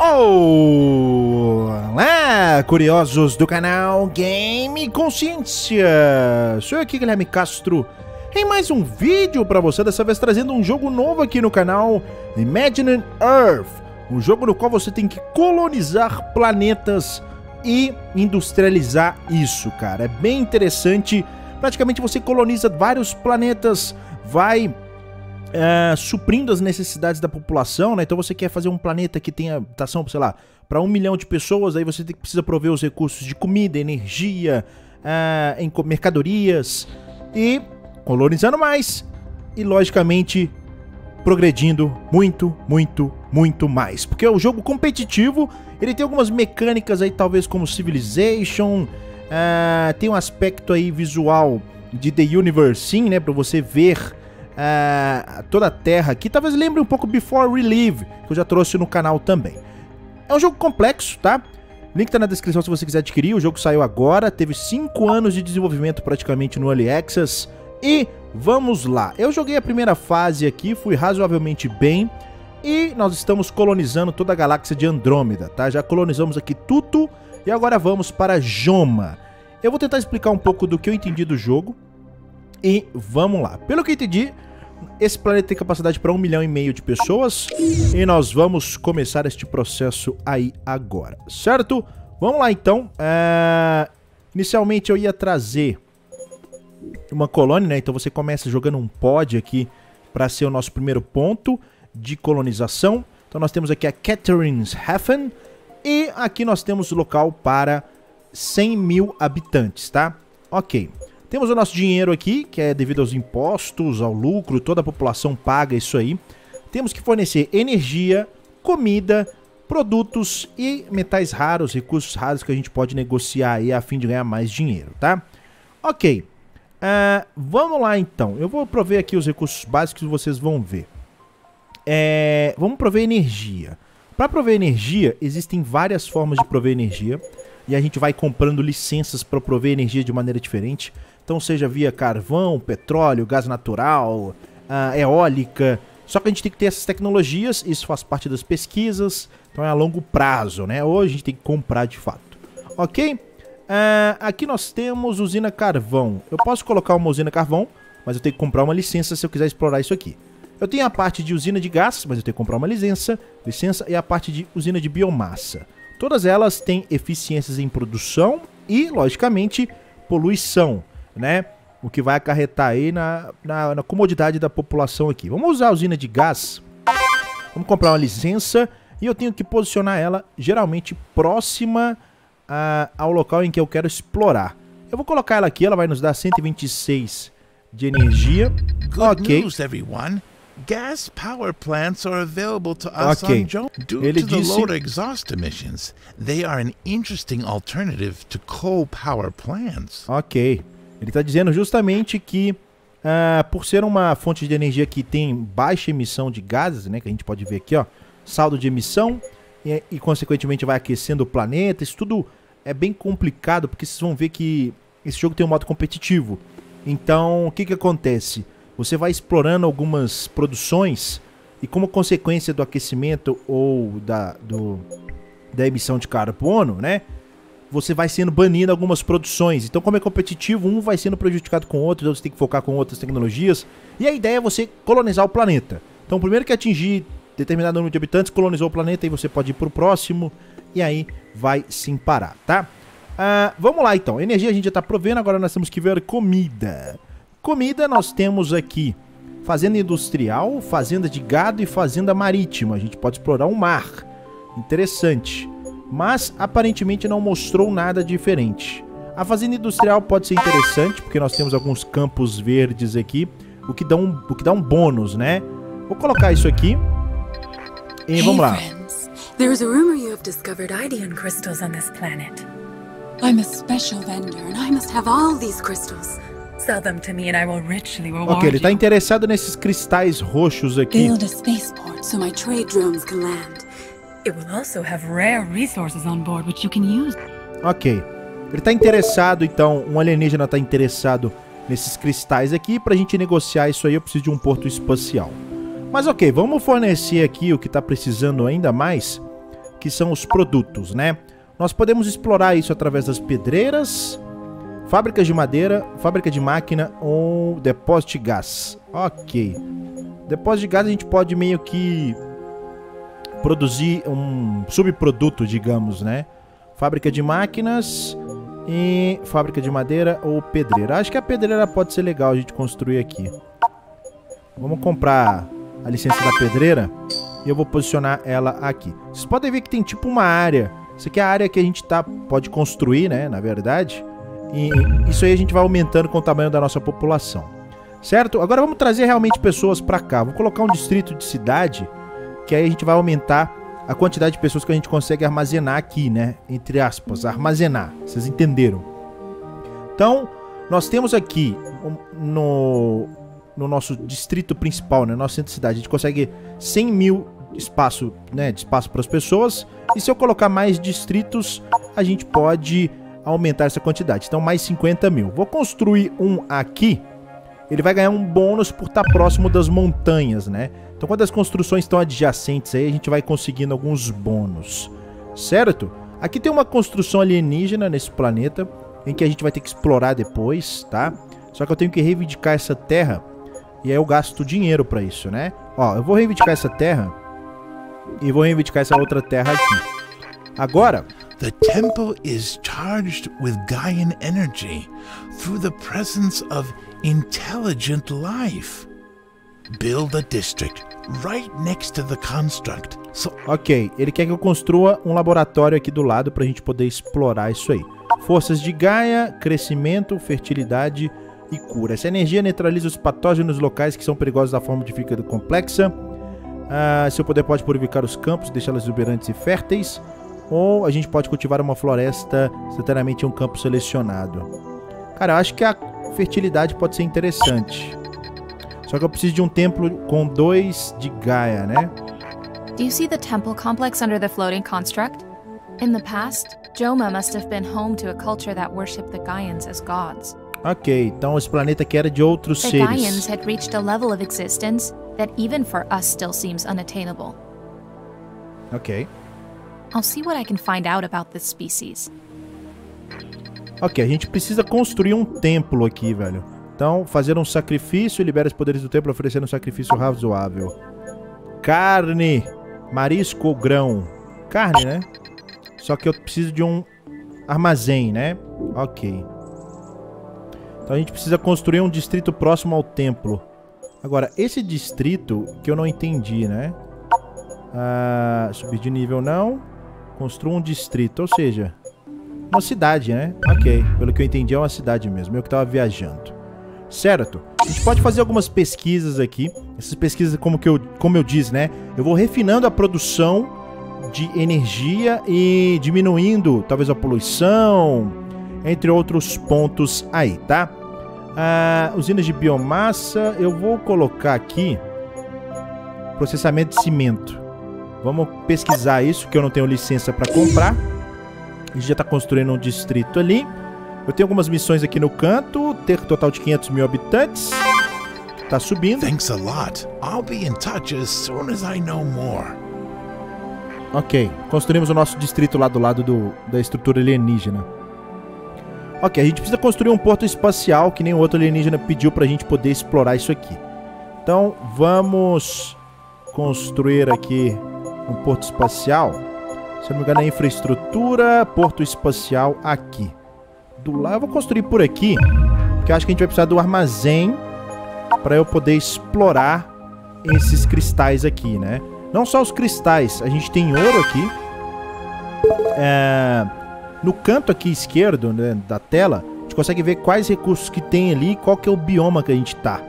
Olá, curiosos do canal Game Consciência! Sou aqui, Guilherme Castro, em mais um vídeo para você, dessa vez trazendo um jogo novo aqui no canal Imagine Earth, um jogo no qual você tem que colonizar planetas e industrializar isso, cara. É bem interessante, praticamente você coloniza vários planetas, vai é, suprindo as necessidades da população, né? Então você quer fazer um planeta que tenha habitação, sei lá, para um milhão de pessoas, aí você precisa prover os recursos de comida, energia, é, em mercadorias e colonizando mais e logicamente progredindo muito, muito, muito mais. Porque o jogo competitivo, ele tem algumas mecânicas aí, talvez como Civilization, uh, tem um aspecto aí visual de The Universe, sim, né, para você ver uh, toda a Terra aqui. Talvez lembre um pouco Before We Live, que eu já trouxe no canal também. É um jogo complexo, tá? Link tá na descrição se você quiser adquirir. O jogo saiu agora, teve 5 anos de desenvolvimento praticamente no Early Access. E vamos lá. Eu joguei a primeira fase aqui, fui razoavelmente bem. E nós estamos colonizando toda a galáxia de Andrômeda, tá? Já colonizamos aqui Tuto e agora vamos para Joma. Eu vou tentar explicar um pouco do que eu entendi do jogo. E vamos lá. Pelo que eu entendi, esse planeta tem capacidade para um milhão e meio de pessoas e nós vamos começar este processo aí agora, certo? Vamos lá então. É... Inicialmente eu ia trazer uma colônia, né? Então você começa jogando um pod aqui para ser o nosso primeiro ponto de colonização. Então nós temos aqui a Catherine's-Hafen e aqui nós temos local para 100 mil habitantes, tá? Ok. Temos o nosso dinheiro aqui, que é devido aos impostos, ao lucro, toda a população paga isso aí. Temos que fornecer energia, comida, produtos e metais raros, recursos raros que a gente pode negociar aí a fim de ganhar mais dinheiro, tá? Ok. Uh, vamos lá então. Eu vou prover aqui os recursos básicos que vocês vão ver. É, vamos prover energia. Para prover energia, existem várias formas de prover energia. E a gente vai comprando licenças para prover energia de maneira diferente. Então, seja via carvão, petróleo, gás natural, uh, eólica. Só que a gente tem que ter essas tecnologias, isso faz parte das pesquisas, então é a longo prazo, né? Hoje a gente tem que comprar de fato. Ok? Uh, aqui nós temos usina carvão. Eu posso colocar uma usina carvão, mas eu tenho que comprar uma licença se eu quiser explorar isso aqui. Eu tenho a parte de usina de gás, mas eu tenho que comprar uma licença, licença e a parte de usina de biomassa. Todas elas têm eficiências em produção e, logicamente, poluição né? O que vai acarretar aí na, na, na comodidade da população aqui. Vamos usar a usina de gás. Vamos comprar uma licença e eu tenho que posicionar ela geralmente próxima a, ao local em que eu quero explorar. Eu vou colocar ela aqui, ela vai nos dar 126 de energia. Good ok. News, everyone. Gas power plants are available to us okay. on Joe. Due Ele to disse... the lower exhaust emissions, they are an interesting alternative to coal power plants. Ok. Ele está dizendo justamente que uh, por ser uma fonte de energia que tem baixa emissão de gases, né, que a gente pode ver aqui, ó, saldo de emissão e, e consequentemente vai aquecendo o planeta, isso tudo é bem complicado porque vocês vão ver que esse jogo tem um modo competitivo. Então, o que que acontece? Você vai explorando algumas produções e como consequência do aquecimento ou da, do, da emissão de carbono, né? Você vai sendo banido algumas produções. Então, como é competitivo, um vai sendo prejudicado com o outro, tem que focar com outras tecnologias. E a ideia é você colonizar o planeta. Então, primeiro que atingir determinado número de habitantes, colonizou o planeta e você pode ir pro próximo. E aí vai sim parar, tá? Uh, vamos lá então. Energia a gente já tá provendo, agora nós temos que ver comida. Comida nós temos aqui fazenda industrial, fazenda de gado e fazenda marítima. A gente pode explorar o um mar. Interessante mas aparentemente não mostrou nada diferente. A fazenda industrial pode ser interessante, porque nós temos alguns campos verdes aqui, o que dá um, o que dá um bônus, né? Vou colocar isso aqui. E vamos lá. There is a rumor you have discovered Ideon crystals on this planet. I'm a special vendor and I must have all these crystals. Sell them to me and I will richly reward Ok, ele está interessado nesses cristais roxos aqui. Build a spaceport so my trade drones can land. It will also have rare resources on board which you can use. Ok. Ele está interessado, então, um alienígena está interessado nesses cristais aqui. Para a gente negociar isso aí, eu preciso de um porto espacial. Mas ok, vamos fornecer aqui o que está precisando ainda mais. que são os produtos, né? Nós podemos explorar isso através das pedreiras, fábricas de madeira, fábrica de máquina ou depósito de gás. Ok. Depósito de gás a gente pode meio que produzir um subproduto, digamos, né? Fábrica de máquinas e fábrica de madeira ou pedreira. Acho que a pedreira pode ser legal a gente construir aqui. Vamos comprar a licença da pedreira e eu vou posicionar ela aqui. Vocês podem ver que tem tipo uma área. Isso aqui é a área que a gente tá, pode construir, né? Na verdade. E isso aí a gente vai aumentando com o tamanho da nossa população. Certo? Agora vamos trazer realmente pessoas para cá. Vou colocar um distrito de cidade, que aí a gente vai aumentar a quantidade de pessoas que a gente consegue armazenar aqui, né? Entre aspas, armazenar. Vocês entenderam? Então, nós temos aqui no, no nosso distrito principal, né? Nosso centro de cidade, a gente consegue 100 mil espaço, né, de espaço para as pessoas. E se eu colocar mais distritos, a gente pode aumentar essa quantidade. Então, mais 50 mil. Vou construir um aqui. Ele vai ganhar um bônus por estar próximo das montanhas, né? Então, quando as construções estão adjacentes aí, a gente vai conseguindo alguns bônus, certo? Aqui tem uma construção alienígena nesse planeta, em que a gente vai ter que explorar depois, tá? Só que eu tenho que reivindicar essa terra, e aí eu gasto dinheiro para isso, né? Ó, eu vou reivindicar essa terra, e vou reivindicar essa outra terra aqui. Agora... The temple is charged with Gaian energy through the presence of intelligent life. Build a district right next to the construct. So... Ok, ele quer que eu construa um laboratório aqui do lado para a gente poder explorar isso aí. Forças de Gaia, crescimento, fertilidade e cura. Essa energia neutraliza os patógenos locais que são perigosos da forma de fígado complexa. Ah, seu poder pode purificar os campos, deixá-los exuberantes e férteis. Ou a gente pode cultivar uma floresta instantaneamente em um campo selecionado. Cara, eu acho que a fertilidade pode ser interessante. Só que eu preciso de um templo com dois de Gaia, né? Do you see the temple complex under the floating construct? In the past, Joma must have been home to a culture that worshipped the Gaians as gods. Ok, então esse planeta aqui era de outros the seres. The Gaians had reached a level of existence that even for us still seems unattainable. Ok. I'll see what I can find out about this species. Ok, a gente precisa construir um templo aqui, velho. Então, fazer um sacrifício libera os poderes do templo, oferecendo um sacrifício razoável. Carne, marisco ou grão. Carne, né? Só que eu preciso de um armazém, né? Ok. Então a gente precisa construir um distrito próximo ao templo. Agora, esse distrito que eu não entendi, né? Ah, subir de nível não. Construa um distrito, ou seja, uma cidade, né? Ok, pelo que eu entendi é uma cidade mesmo, eu que tava viajando certo? A gente pode fazer algumas pesquisas aqui. Essas pesquisas, como, que eu, como eu disse, né? Eu vou refinando a produção de energia e diminuindo, talvez, a poluição, entre outros pontos aí, tá? Ah, usinas de biomassa, eu vou colocar aqui processamento de cimento. Vamos pesquisar isso, que eu não tenho licença para comprar. A gente já está construindo um distrito ali. Eu tenho algumas missões aqui no canto, ter total de 500 mil habitantes. Tá subindo. Thanks a lot. I'll be in touch as soon as I know more. Ok, construímos o nosso distrito lá do lado do, da estrutura alienígena. Ok, a gente precisa construir um porto espacial que nem o outro alienígena pediu pra gente poder explorar isso aqui. Então, vamos construir aqui um porto espacial. Se não me engano, é infraestrutura, porto espacial aqui do lado. Eu vou construir por aqui, porque eu acho que a gente vai precisar do armazém para eu poder explorar esses cristais aqui, né? Não só os cristais, a gente tem ouro aqui. É, no canto aqui esquerdo né, da tela, a gente consegue ver quais recursos que tem ali, qual que é o bioma que a gente tá,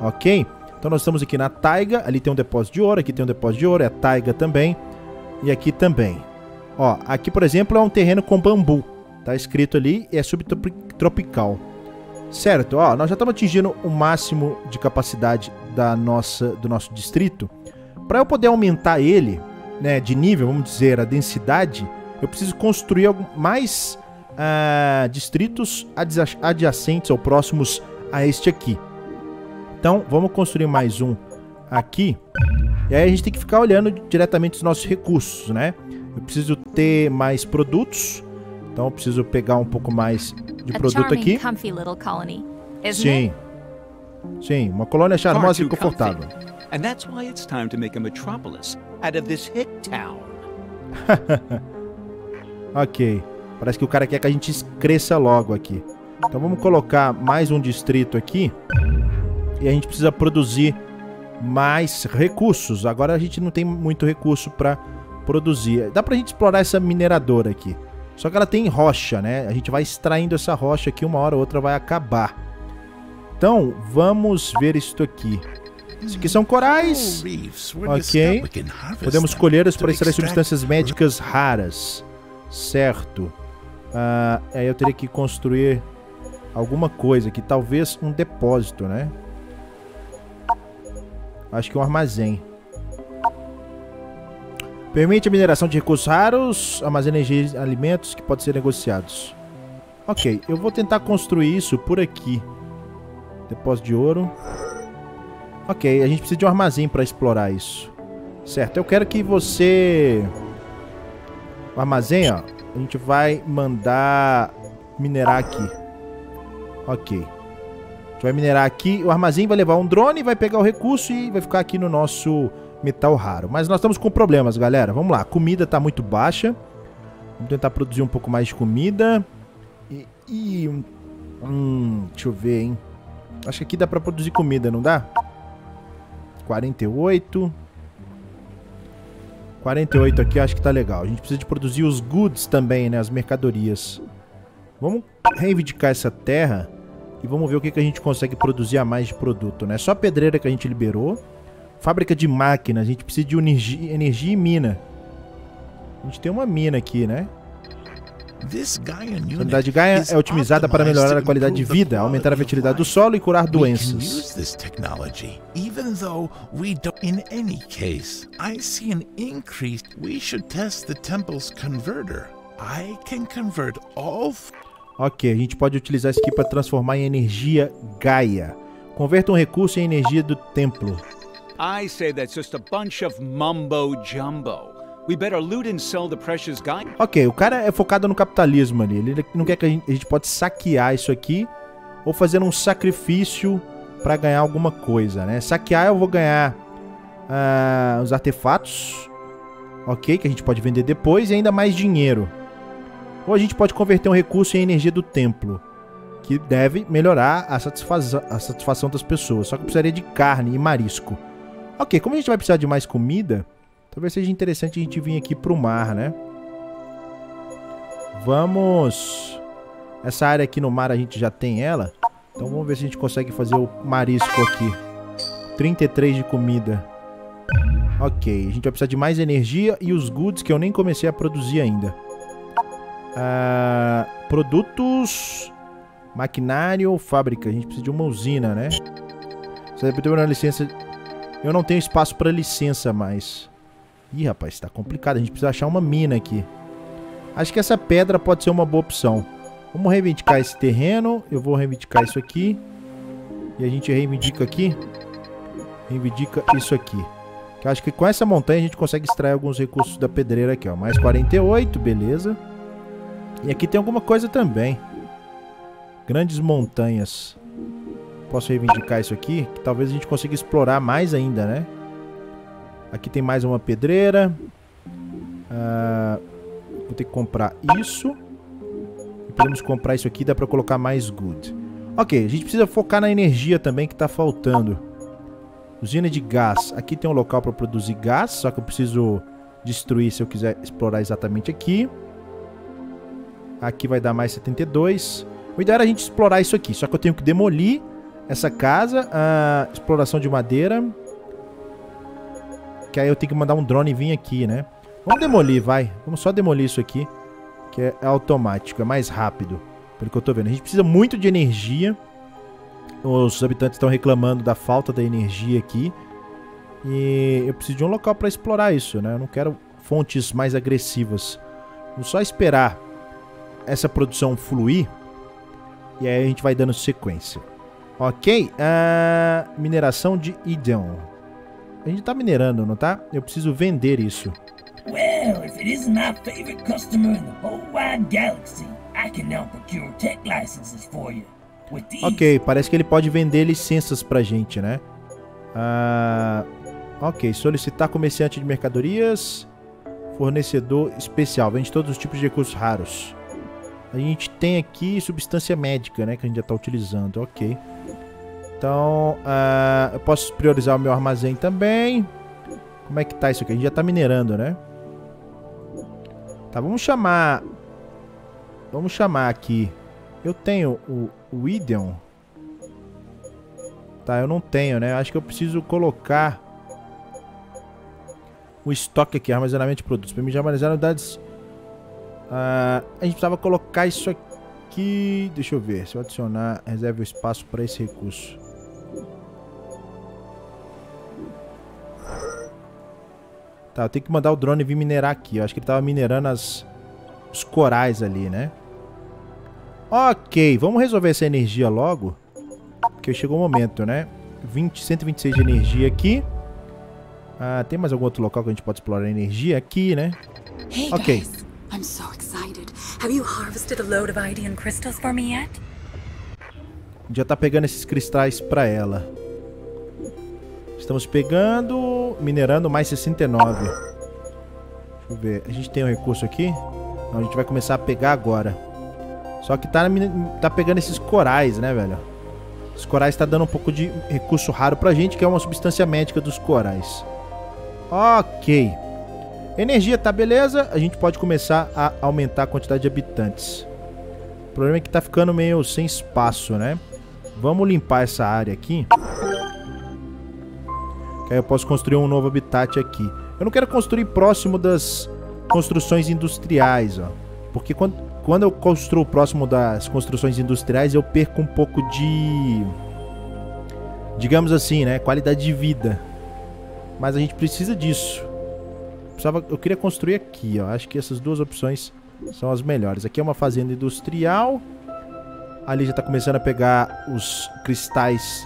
ok? Então nós estamos aqui na taiga, ali tem um depósito de ouro, aqui tem um depósito de ouro, é taiga também, e aqui também. Ó, aqui por exemplo é um terreno com bambu, Tá escrito ali e é subtropical. Certo, ó, nós já estamos atingindo o máximo de capacidade da nossa, do nosso distrito. Para eu poder aumentar ele, né, de nível, vamos dizer, a densidade, eu preciso construir mais uh, distritos adjacentes ou próximos a este aqui. Então, vamos construir mais um aqui. E aí a gente tem que ficar olhando diretamente os nossos recursos, né? Eu preciso ter mais produtos. Então eu preciso pegar um pouco mais de produto aqui. Sim. Sim, uma colônia charmosa e confortável. And that's why it's time to make a metropolis out of this hick town. ok. Parece que o cara quer que a gente cresça logo aqui. Então vamos colocar mais um distrito aqui. E a gente precisa produzir mais recursos. Agora a gente não tem muito recurso para produzir. Dá pra gente explorar essa mineradora aqui. Só que ela tem rocha, né? A gente vai extraindo essa rocha aqui, uma hora ou outra vai acabar. Então, vamos ver isso aqui. Isso aqui são corais. Ok. Podemos colhê-los para extrair substâncias médicas raras. Certo. Uh, aí eu teria que construir alguma coisa aqui. Talvez um depósito, né? Acho que um armazém. Permite a mineração de recursos raros, armazena energia e alimentos que podem ser negociados. Ok, eu vou tentar construir isso por aqui. Depósito de ouro. Ok, a gente precisa de um armazém para explorar isso. Certo, eu quero que você... O armazém, ó, a gente vai mandar minerar aqui. Ok. A gente vai minerar aqui. O armazém vai levar um drone, vai pegar o recurso e vai ficar aqui no nosso metal raro. Mas nós estamos com problemas, galera. Vamos lá. A comida está muito baixa. Vamos tentar produzir um pouco mais de comida. E... e hum, deixa eu ver, hein. Acho que aqui dá para produzir comida, não dá? 48. 48 aqui acho que tá legal. A gente precisa de produzir os goods também, né? As mercadorias. Vamos reivindicar essa terra e vamos ver o que, que a gente consegue produzir a mais de produto, né? Só a pedreira que a gente liberou. Fábrica de máquinas, a gente precisa de energia, energia e mina. A gente tem uma mina aqui, né? A unidade de Gaia é otimizada para melhorar a qualidade de vida, aumentar a fertilidade do solo e curar doenças. Even though we don't in any case, I see an increase. We should test the temple's converter. I can convert all Ok, a gente pode utilizar isso aqui para transformar em energia Gaia. Converta um recurso em energia do templo. I say that's just a bunch of mumbo jumbo. We better loot and sell the precious guy. Ok, o cara é focado no capitalismo ali. Ele não quer que a gente, a gente pode saquear isso aqui ou fazer um sacrifício para ganhar alguma coisa, né? Saquear eu vou ganhar uh, os artefatos, ok? Que a gente pode vender depois e ainda mais dinheiro. Ou a gente pode converter um recurso em energia do templo, que deve melhorar a satisfação, a satisfação das pessoas. Só que precisaria de carne e marisco. Ok, como a gente vai precisar de mais comida, Talvez seja interessante a gente vir aqui pro mar, né? Vamos... Essa área aqui no mar a gente já tem ela. Então vamos ver se a gente consegue fazer o marisco aqui. 33 de comida. Ok, a gente vai precisar de mais energia e os goods que eu nem comecei a produzir ainda. Uh, produtos... Maquinário, fábrica. A gente precisa de uma usina, né? Você deve ter uma licença... Eu não tenho espaço para licença mais. Ih, rapaz, tá complicado. A gente precisa achar uma mina aqui. Acho que essa pedra pode ser uma boa opção. Vamos reivindicar esse terreno. Eu vou reivindicar isso aqui. E a gente reivindica aqui. Reivindica isso aqui. Acho que com essa montanha a gente consegue extrair alguns recursos da pedreira aqui, ó. Mais 48, beleza. E aqui tem alguma coisa também. Grandes montanhas. Posso reivindicar isso aqui? Que talvez a gente consiga explorar mais ainda, né? Aqui tem mais uma pedreira. Uh, vou ter que comprar isso. Podemos comprar isso aqui, dá pra colocar mais good. Ok, a gente precisa focar na energia também que tá faltando. Usina de gás. Aqui tem um local para produzir gás, só que eu preciso destruir se eu quiser explorar exatamente aqui. Aqui vai dar mais 72. O ideal era a gente explorar isso aqui, só que eu tenho que demolir essa casa. A exploração de madeira. Que aí eu tenho que mandar um drone vir aqui, né? Vamos demolir, vai. Vamos só demolir isso aqui. Que é automático, é mais rápido. Pelo que eu tô vendo. A gente precisa muito de energia. Os habitantes estão reclamando da falta da energia aqui. E eu preciso de um local para explorar isso, né? Eu não quero fontes mais agressivas. Vamos só esperar essa produção fluir. E aí a gente vai dando sequência. Ok? Uh, mineração de Ideon. A gente tá minerando, não tá? Eu preciso vender isso. Well, if it isn't my favorite customer in the whole wide galaxy, I can now procure tech licenses for you. These. Ok, parece que ele pode vender licenças pra gente, né? Ah, ok, solicitar comerciante de mercadorias, fornecedor especial, vende todos os tipos de recursos raros. A gente tem aqui substância médica, né, que a gente já tá utilizando, ok. Então, ah, eu posso priorizar o meu armazém também. Como é que tá isso aqui? A gente já tá minerando, né? Tá, vamos chamar... Vamos chamar aqui... Eu tenho o, o Ideon. Tá, eu não tenho, né? Acho que eu preciso colocar o estoque aqui, armazenamento de produtos. Permite armazenar unidades... Uh, a gente precisava colocar isso aqui... Deixa eu ver. Se eu adicionar, reserve o espaço para esse recurso. Tá, eu tenho que mandar o drone vir minerar aqui. Eu acho que ele tava minerando as, os corais ali, né? Ok, vamos resolver essa energia logo. Porque chegou o momento, né? 20, 126 de energia aqui. Ah, tem mais algum outro local que a gente pode explorar energia? Aqui, né? Hey ok. guys, I'm so excited. Have you harvested a load of Idean crystals for me yet? Já tá pegando esses cristais pra ela. Estamos pegando, minerando mais 69. Deixa eu ver. A gente tem um recurso aqui? Não, a gente vai começar a pegar agora. Só que tá, tá pegando esses corais, né, velho? Os corais tá dando um pouco de recurso raro pra gente, que é uma substância médica dos corais. Ok. Energia tá beleza, a gente pode começar a aumentar a quantidade de habitantes. O problema é que tá ficando meio sem espaço, né? Vamos limpar essa área aqui. Aí eu posso construir um novo habitat aqui. Eu não quero construir próximo das construções industriais, ó. Porque quando, quando eu construo próximo das construções industriais, eu perco um pouco de... Digamos assim, né? Qualidade de vida. Mas a gente precisa disso. Eu queria construir aqui, ó. Acho que essas duas opções são as melhores. Aqui é uma fazenda industrial. Ali já tá começando a pegar os cristais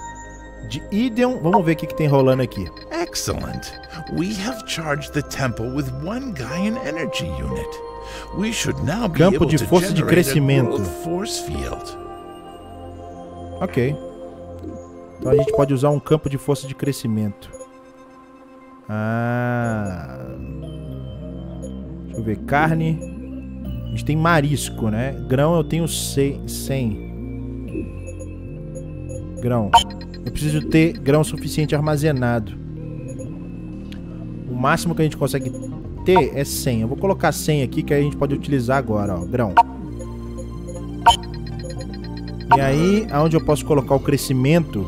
de Ideon. Vamos ver o que, que tem rolando aqui. Excellent. We have charged the temple with one Gaian energy unit. We should now be Campo de força de crescimento. Ok. Então a gente pode usar um campo de força de crescimento. Ah. Deixa eu ver. Carne. A gente tem marisco, né? Grão eu tenho 100. Grão. Eu preciso ter grão suficiente armazenado. O máximo que a gente consegue ter é 100. Eu vou colocar 100 aqui que a gente pode utilizar agora, ó. Grão. E aí, aonde eu posso colocar o crescimento?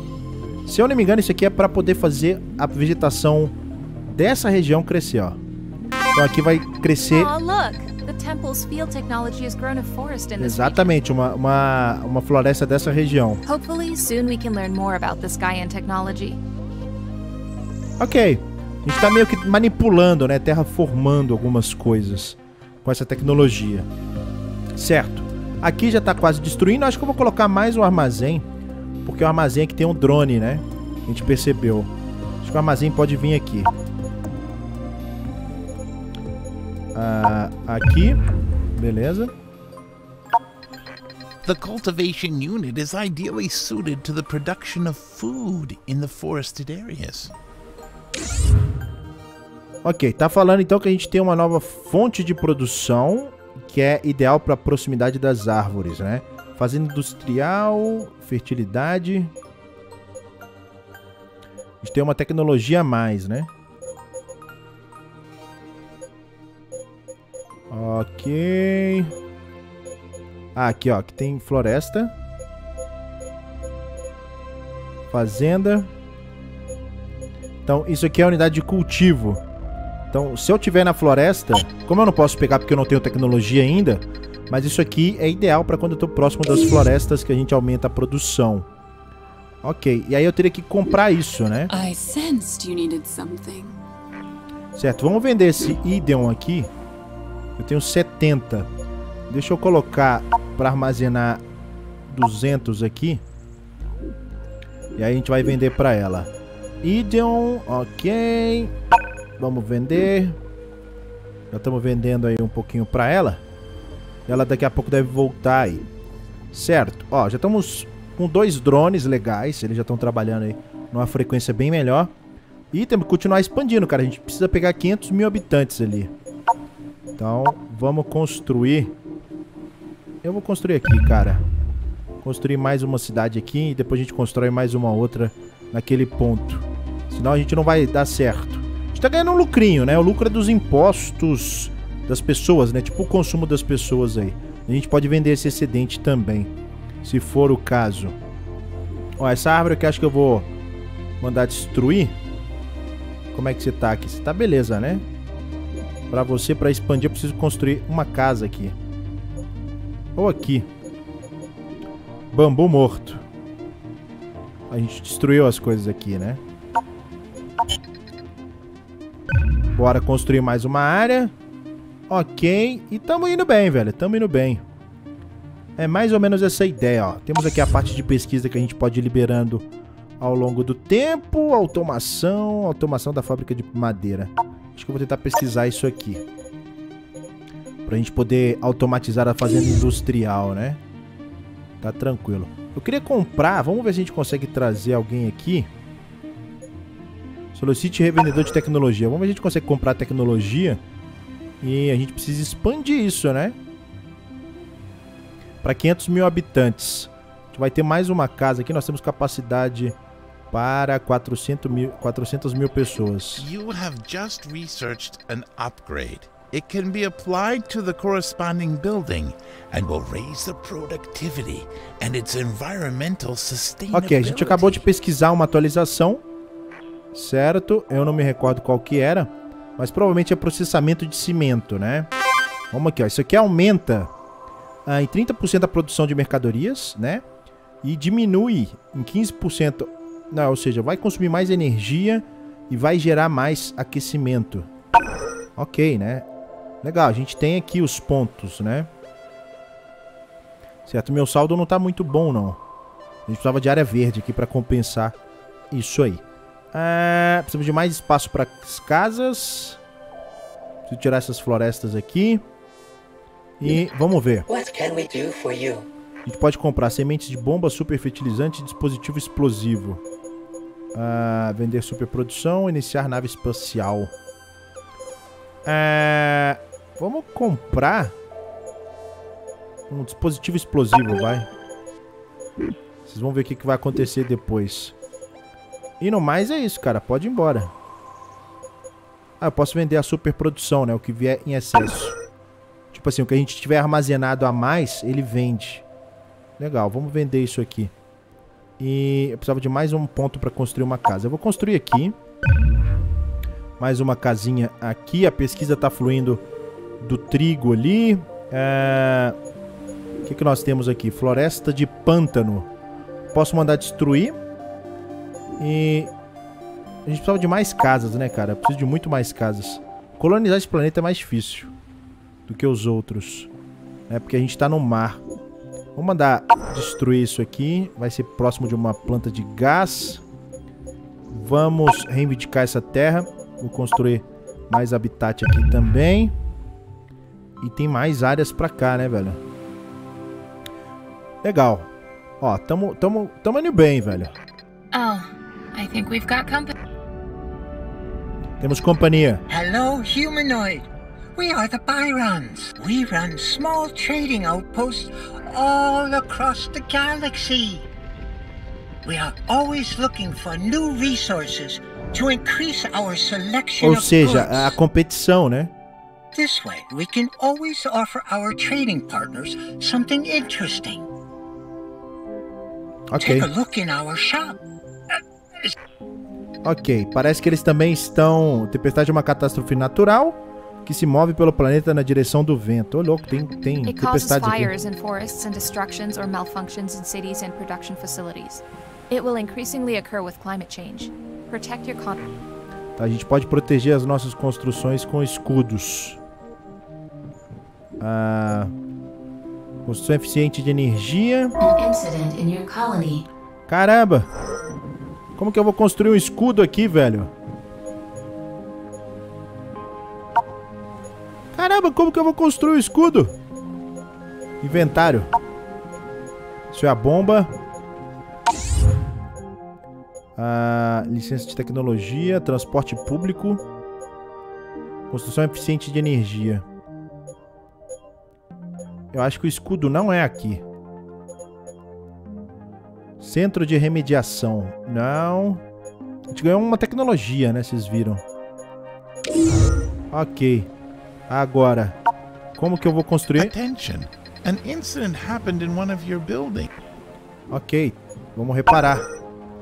Se eu não me engano, isso aqui é para poder fazer a vegetação dessa região crescer, ó. Então aqui vai crescer Look! The temple's field technology has grown a forest in this region. exatamente uma, uma, uma floresta dessa região. Hopefully, soon we can learn more about this Gaian technology. Ok. A gente tá meio que manipulando, né? Terraformando algumas coisas com essa tecnologia. Certo. Aqui já tá quase destruindo. Acho que eu vou colocar mais um armazém. Porque o armazém aqui tem um drone, né? A gente percebeu. Acho que o armazém pode vir aqui. Ah, aqui. Beleza. The cultivation unit is ideally suited to the production of food in the forested areas. Ok, tá falando então que a gente tem uma nova fonte de produção que é ideal para a proximidade das árvores, né? Fazenda industrial, fertilidade. A gente tem uma tecnologia a mais, né? Ok. Ah, aqui ó, que tem floresta. Fazenda. Então, isso aqui é a unidade de cultivo. Então, se eu tiver na floresta, como eu não posso pegar porque eu não tenho tecnologia ainda, mas isso aqui é ideal para quando eu tô próximo das florestas que a gente aumenta a produção. Ok, e aí eu teria que comprar isso, né? Certo, vamos vender esse Ideon aqui. Eu tenho 70. Deixa eu colocar para armazenar 200 aqui. E aí a gente vai vender para ela. Ideon, ok. Vamos vender. Já estamos vendendo aí um pouquinho pra ela. Ela daqui a pouco deve voltar aí. Certo. Ó, já estamos com dois drones legais. Eles já estão trabalhando aí numa frequência bem melhor. E temos que continuar expandindo, cara. A gente precisa pegar 500 mil habitantes ali. Então, vamos construir... Eu vou construir aqui, cara. Construir mais uma cidade aqui e depois a gente constrói mais uma outra naquele ponto. Senão a gente não vai dar certo. A gente tá ganhando um lucrinho, né? O lucro é dos impostos das pessoas, né? Tipo o consumo das pessoas aí. A gente pode vender esse excedente também, se for o caso. Ó, essa árvore aqui acho que eu vou mandar destruir. Como é que você tá aqui? Você tá beleza, né? Pra você, pra expandir, eu preciso construir uma casa aqui. Ou aqui. Bambu morto. A gente destruiu as coisas aqui, né? Bora construir mais uma área. Ok. E tamo indo bem, velho. Tamo indo bem. É mais ou menos essa ideia, ó. Temos aqui a parte de pesquisa que a gente pode ir liberando ao longo do tempo. Automação. Automação da fábrica de madeira. Acho que eu vou tentar pesquisar isso aqui. Pra gente poder automatizar a fazenda industrial, né? Tá tranquilo. Eu queria comprar. Vamos ver se a gente consegue trazer alguém aqui. Solicite revendedor de tecnologia. Vamos ver se a gente consegue comprar tecnologia. E a gente precisa expandir isso, né? Para 500 mil habitantes. A gente vai ter mais uma casa aqui. Nós temos capacidade para 400 mil, 400 mil pessoas. You have just researched an upgrade. It can be applied to the corresponding building and will raise the productivity and its environmental sustainability. Ok, a gente acabou de pesquisar uma atualização, certo? Eu não me recordo qual que era, mas provavelmente é processamento de cimento, né? Vamos aqui, ó. Isso aqui aumenta ah, em 30% a produção de mercadorias, né? E diminui em 15%, não, ou seja, vai consumir mais energia e vai gerar mais aquecimento. Ok, né? Legal, a gente tem aqui os pontos, né? Certo, meu saldo não tá muito bom, não. A gente precisava de área verde aqui para compensar isso aí. Ah, precisamos de mais espaço para as casas. Preciso tirar essas florestas aqui. E vamos ver. A gente pode comprar sementes de bomba, super fertilizante e dispositivo explosivo. Ah, vender superprodução, iniciar nave espacial. Ah, Vamos comprar um dispositivo explosivo, vai. Vocês vão ver o que, que vai acontecer depois. E no mais é isso, cara. Pode ir embora. Ah, eu posso vender a superprodução, né? O que vier em excesso. Tipo assim, o que a gente tiver armazenado a mais, ele vende. Legal, vamos vender isso aqui. E eu precisava de mais um ponto para construir uma casa. Eu vou construir aqui. Mais uma casinha aqui. A pesquisa tá fluindo do trigo ali. É... O que, que nós temos aqui? Floresta de pântano. Posso mandar destruir. E... A gente precisava de mais casas, né, cara? Eu preciso de muito mais casas. Colonizar esse planeta é mais difícil do que os outros. É porque a gente tá no mar. Vou mandar destruir isso aqui. Vai ser próximo de uma planta de gás. Vamos reivindicar essa terra. Vou construir mais habitat aqui também. E tem mais áreas pra cá, né, velho? Legal. Ó, tamo, tamo, tamo indo bem, velho. Oh, I think we've got company. Temos companhia. Hello, humanoid. We are the Byrons. We run small trading outposts all across the galaxy. We are always looking for new resources to increase our selection Ou of seja, goods. a competição, né? This way, we can always offer our trading partners something interesting. Ok. Take a look in our shop. Ok, parece que eles também estão. Tempestade é uma catástrofe natural que se move pelo planeta na direção do vento. Ô, louco, tem, tem It causes tempestade aqui. fires in forests and destructions or malfunctions in cities and production facilities. It will increasingly occur with climate change. Protect your con- Tá, a gente pode proteger as nossas construções com escudos. Ah, construção eficiente de energia. Caramba! Como que eu vou construir um escudo aqui, velho? Caramba, como que eu vou construir o escudo? Inventário. Isso é a bomba. Ah, licença de tecnologia, transporte público. Construção eficiente de energia. Eu acho que o escudo não é aqui. Centro de remediação. Não. A gente ganhou uma tecnologia, né? Vocês viram. Ok. Agora. Como que eu vou construir? Attention! An incident happened in one of your buildings. Ok. Vamos reparar.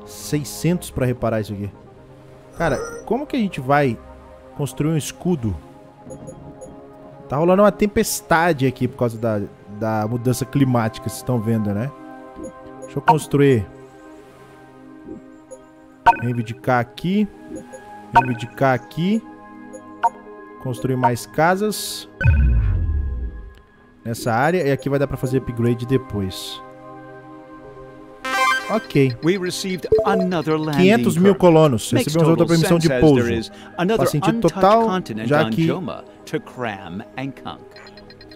600 pra reparar isso aqui. Cara, como que a gente vai construir um escudo? Tá rolando uma tempestade aqui por causa da, da mudança climática, vocês estão vendo, né? Deixa eu construir. Reivindicar aqui. Reivindicar aqui. Construir mais casas. Nessa área. E aqui vai dar pra fazer upgrade depois. Ok. 500 mil colonos. Recebemos outra permissão de pouso. Faz sentido total, já que...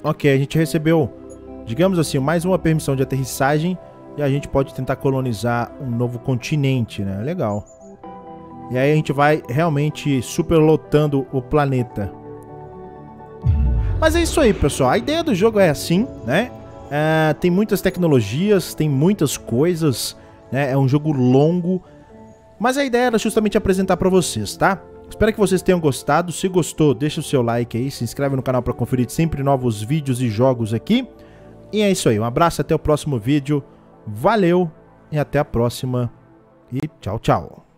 Ok, a gente recebeu, digamos assim, mais uma permissão de aterrissagem e a gente pode tentar colonizar um novo continente, né? Legal. E aí a gente vai realmente superlotando o planeta. Mas é isso aí, pessoal. A ideia do jogo é assim, né? É, tem muitas tecnologias, tem muitas coisas, né? É um jogo longo, mas a ideia era justamente apresentar para vocês, tá? Espero que vocês tenham gostado. Se gostou, deixa o seu like aí, se inscreve no canal para conferir sempre novos vídeos e jogos aqui. E é isso aí, um abraço, até o próximo vídeo. Valeu e até a próxima. E tchau, tchau.